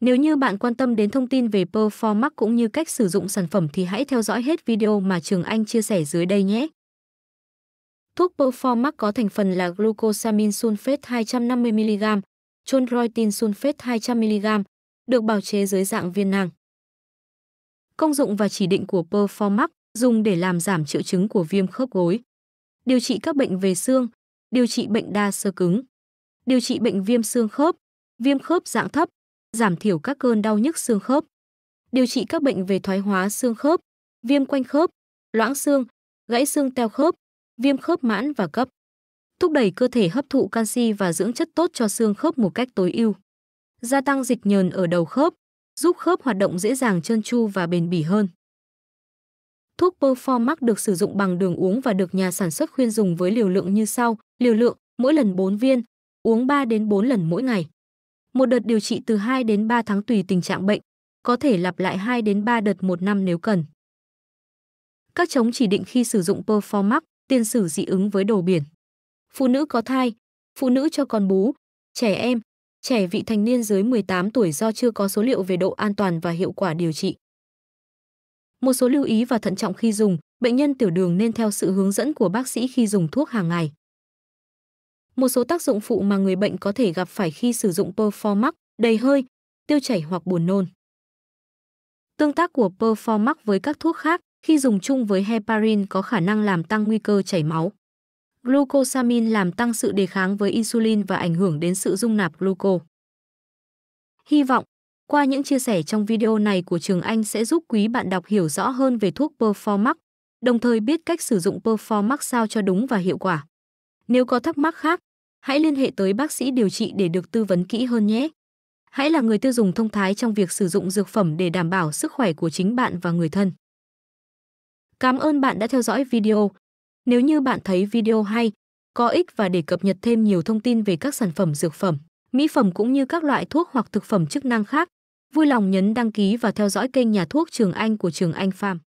Nếu như bạn quan tâm đến thông tin về Performax cũng như cách sử dụng sản phẩm thì hãy theo dõi hết video mà Trường Anh chia sẻ dưới đây nhé. Thuốc Performax có thành phần là glucosamine sulfate 250mg, chondroitin sulfate 200mg, được bào chế dưới dạng viên nang. Công dụng và chỉ định của Performax dùng để làm giảm triệu chứng của viêm khớp gối, điều trị các bệnh về xương, điều trị bệnh đa xơ cứng, điều trị bệnh viêm xương khớp, viêm khớp dạng thấp, giảm thiểu các cơn đau nhức xương khớp, điều trị các bệnh về thoái hóa xương khớp, viêm quanh khớp, loãng xương, gãy xương teo khớp, viêm khớp mãn và cấp. Thúc đẩy cơ thể hấp thụ canxi và dưỡng chất tốt cho xương khớp một cách tối ưu. Gia tăng dịch nhờn ở đầu khớp, giúp khớp hoạt động dễ dàng trơn tru và bền bỉ hơn. Thuốc Performax được sử dụng bằng đường uống và được nhà sản xuất khuyên dùng với liều lượng như sau: liều lượng mỗi lần 4 viên, uống 3 đến 4 lần mỗi ngày. Một đợt điều trị từ 2 đến 3 tháng tùy tình trạng bệnh, có thể lặp lại 2 đến 3 đợt một năm nếu cần. Các chống chỉ định khi sử dụng Performax, tiền sử dị ứng với đồ biển. Phụ nữ có thai, phụ nữ cho con bú, trẻ em, trẻ vị thành niên dưới 18 tuổi do chưa có số liệu về độ an toàn và hiệu quả điều trị. Một số lưu ý và thận trọng khi dùng, bệnh nhân tiểu đường nên theo sự hướng dẫn của bác sĩ khi dùng thuốc hàng ngày. Một số tác dụng phụ mà người bệnh có thể gặp phải khi sử dụng Performax, đầy hơi, tiêu chảy hoặc buồn nôn. Tương tác của Performax với các thuốc khác khi dùng chung với heparin có khả năng làm tăng nguy cơ chảy máu. Glucosamine làm tăng sự đề kháng với insulin và ảnh hưởng đến sự dung nạp gluco. Hy vọng, qua những chia sẻ trong video này của Trường Anh sẽ giúp quý bạn đọc hiểu rõ hơn về thuốc Performax, đồng thời biết cách sử dụng Performax sao cho đúng và hiệu quả. Nếu có thắc mắc khác, hãy liên hệ tới bác sĩ điều trị để được tư vấn kỹ hơn nhé. Hãy là người tiêu dùng thông thái trong việc sử dụng dược phẩm để đảm bảo sức khỏe của chính bạn và người thân. Cảm ơn bạn đã theo dõi video. Nếu như bạn thấy video hay, có ích và để cập nhật thêm nhiều thông tin về các sản phẩm dược phẩm, mỹ phẩm cũng như các loại thuốc hoặc thực phẩm chức năng khác, vui lòng nhấn đăng ký và theo dõi kênh nhà thuốc Trường Anh của Trường Anh Farm.